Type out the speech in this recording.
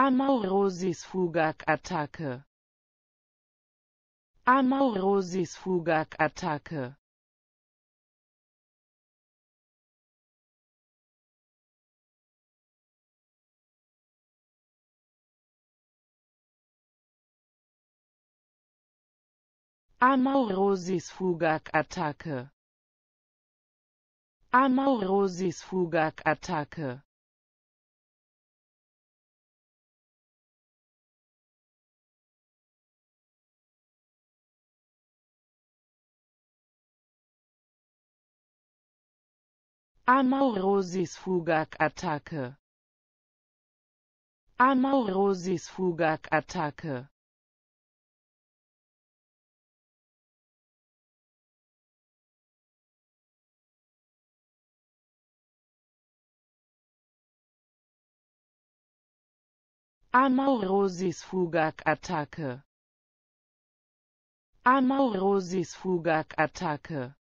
Amaurosis Fugak-Attacke Amaurosis Fugak-Attacke Amaurosis Fugak-Attacke Amaurosis Fugak-Attacke Amaurosis Fugak-Attacke Amaurosis Fugak-Attacke Amaurosis Fugak-Attacke Amaurosis Fugak-Attacke